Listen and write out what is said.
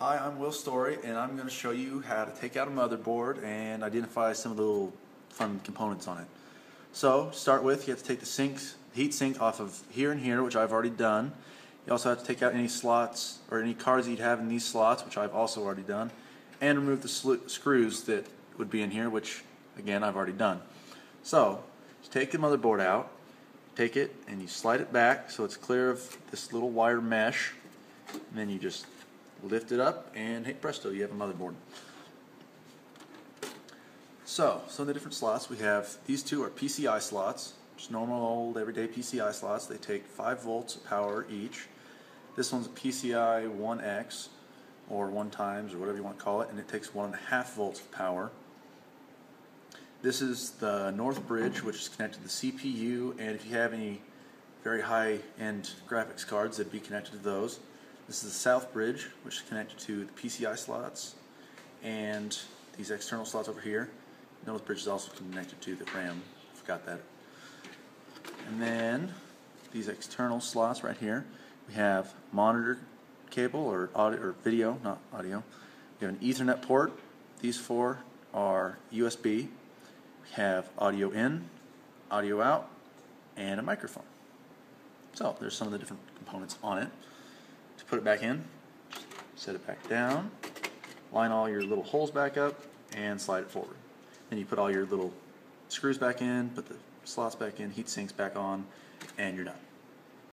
Hi, I'm Will Story, and I'm going to show you how to take out a motherboard and identify some of the little fun components on it. So, start with, you have to take the sinks, heat sink off of here and here, which I've already done. You also have to take out any slots or any cards you'd have in these slots, which I've also already done, and remove the screws that would be in here, which again I've already done. So, take the motherboard out, take it, and you slide it back so it's clear of this little wire mesh, and then you just lift it up, and hey presto, you have a motherboard. So, some of the different slots we have, these two are PCI slots, just normal old everyday PCI slots. They take 5 volts of power each. This one's PCI 1X, or 1 times, or whatever you want to call it, and it takes 1.5 volts of power. This is the North Bridge, which is connected to the CPU, and if you have any very high-end graphics cards, they'd be connected to those. This is the South Bridge, which is connected to the PCI slots and these external slots over here. North Bridge is also connected to the RAM. Forgot that. And then these external slots right here, we have monitor cable or audio or video, not audio. We have an Ethernet port. These four are USB. We have audio in, audio out, and a microphone. So there's some of the different components on it to put it back in. Set it back down, line all your little holes back up, and slide it forward. Then you put all your little screws back in, put the slots back in, heat sinks back on, and you're done.